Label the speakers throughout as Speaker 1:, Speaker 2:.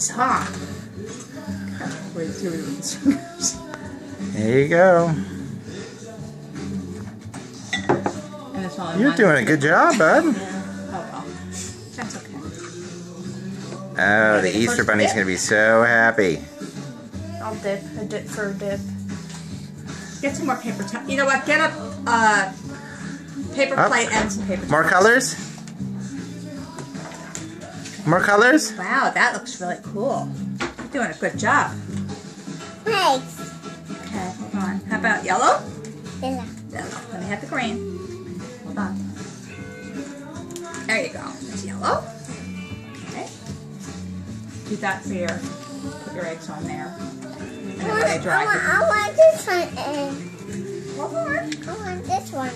Speaker 1: eggs, huh? Wait, two these fingers.
Speaker 2: There you go.
Speaker 1: And it's all in
Speaker 2: You're doing a good job, bud.
Speaker 1: Oh well. That's okay.
Speaker 2: Oh, the Easter Bunny's
Speaker 1: dip?
Speaker 2: gonna be so happy.
Speaker 1: I'll dip. A dip for a dip. Get some more paper towel. You know what? Get a uh, paper
Speaker 2: Up.
Speaker 1: plate and some paper
Speaker 2: More
Speaker 1: towels.
Speaker 2: colors? More colors?
Speaker 1: Wow, that looks really cool. You're doing a good job.
Speaker 3: Eggs.
Speaker 1: Okay, hold on. How about yellow?
Speaker 3: Yeah.
Speaker 1: Yellow. Let me have the green. Hold on. There you go. That's yellow. Okay. Do that for your, put your eggs on there. And then when they
Speaker 3: I want, I want this one. egg.
Speaker 1: hold on.
Speaker 3: I want this one.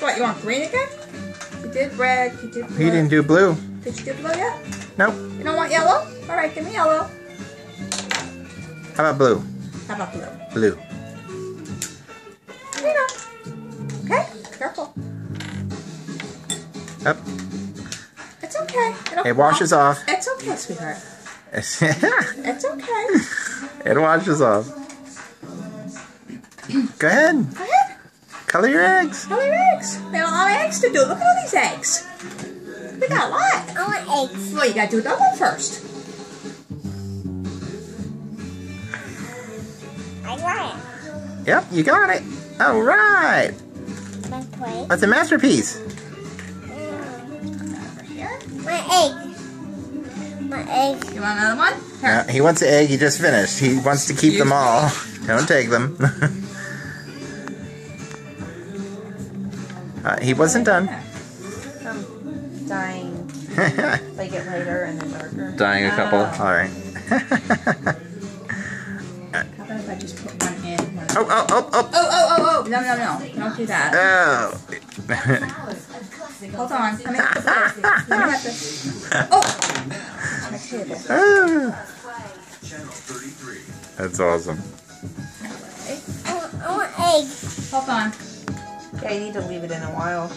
Speaker 1: What, you want green again? You did red, you did blue.
Speaker 2: He didn't do blue.
Speaker 1: Did you do blue yet?
Speaker 2: Nope.
Speaker 1: You don't want yellow? Alright, give me yellow.
Speaker 2: How about blue?
Speaker 1: How about blue?
Speaker 2: Blue.
Speaker 1: There you go. Okay, careful.
Speaker 2: Up.
Speaker 1: It's okay. It'll
Speaker 2: It washes
Speaker 1: fall.
Speaker 2: off.
Speaker 1: It's okay, sweetheart. It's okay.
Speaker 2: It washes off. Go ahead.
Speaker 1: Go ahead.
Speaker 2: Color your eggs.
Speaker 1: How many eggs? We have a lot of eggs to do. Look at all these eggs. We got a lot.
Speaker 3: I want eggs.
Speaker 1: Well, you gotta do that one first.
Speaker 3: I got it.
Speaker 2: Yep, you got it. All right. That's a masterpiece.
Speaker 1: Over.
Speaker 3: My egg. My egg.
Speaker 1: You want another one? Here.
Speaker 2: Uh, he wants the egg he just finished. He wants to keep them all. Don't take them. uh, he wasn't done.
Speaker 4: I'm dying. Like it lighter and then darker.
Speaker 2: Dying a couple.
Speaker 1: Oh.
Speaker 2: All right.
Speaker 1: How about if I just put one in? One
Speaker 2: oh, oh, oh, oh.
Speaker 1: Oh, oh, oh, oh. No, no, no. Don't do that.
Speaker 2: Oh.
Speaker 1: Hold on. Let me have the Let me have. Oh! My table.
Speaker 2: Ah. That's awesome.
Speaker 3: I want, I egg.
Speaker 1: Hold on.
Speaker 4: Yeah, you need to leave it in a while.